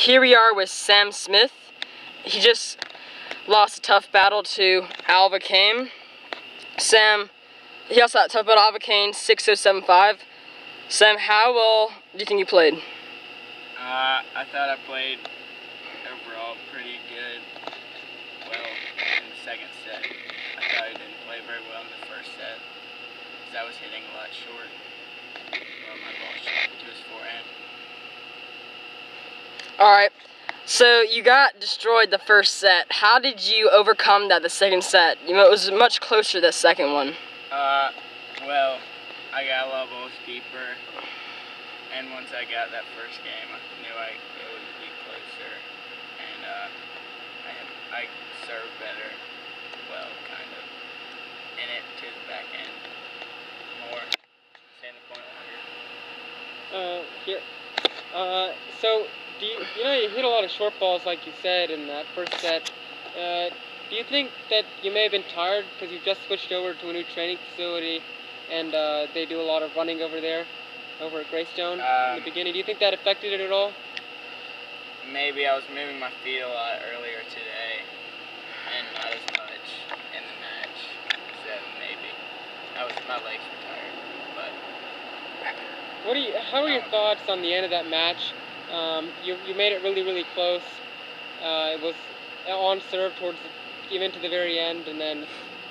here we are with Sam Smith. He just lost a tough battle to Alva Caine. Sam, he also had tough battle Alva Caine, 6075. Sam, how well do you think you played? Uh, I thought I played overall pretty good. Well, in the second set. I thought I didn't play very well in the first set. Because I was hitting a lot short. Well, my ball shot to his forehand. Alright, so you got destroyed the first set. How did you overcome that the second set? You know, it was much closer the second one. Uh, well, I got a lot balls deeper. And once I got that first game, I knew I it would be closer. And, uh, I, I served better. Well, kind of. In it to the back end. More. Stay in the point longer. Uh, here. Uh, so do you, you know you hit a lot of short balls like you said in that first set. Uh, do you think that you may have been tired because you've just switched over to a new training facility and uh, they do a lot of running over there, over at Greystone Um, in the beginning? Do you think that affected it at all? Maybe I was moving my feet a lot earlier today, and not as much in the match. So maybe I was my legs were tired, but What do you? How are your Um, thoughts on the end of that match? Um, you you made it really really close. Uh, it was on serve towards the, even to the very end, and then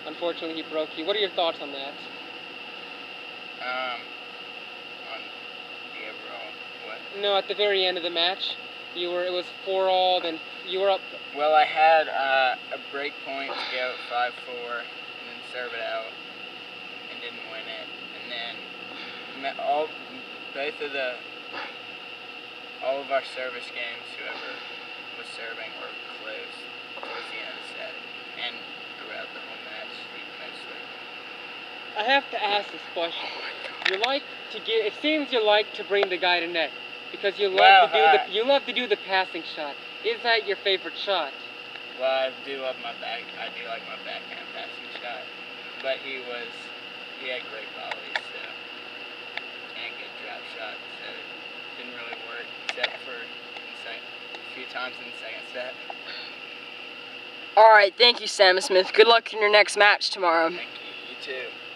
unfortunately he broke you. What are your thoughts on that? um, on the overall what? No, at the very end of the match, you were it was four all. Then you were up. Well, I had uh, a break point to go five four, and then serve it out, and didn't win it, and then all both of the all of our service games, whoever was serving were close towards the end of the set, and throughout the whole match, mostly. I have to ask this question. Oh you like to get. It seems you like to bring the guy to net because you love Well, to do the you love to do the passing shot. Is that your favorite shot? Well, I do love my back. I do like my backhand passing shot, but he was he had great volleys, so and good drop shots, so it didn't really work except for in the sec- a few times in the second set. Alright, thank you, Sam Smith. Good luck in your next match tomorrow. Thank you. You too.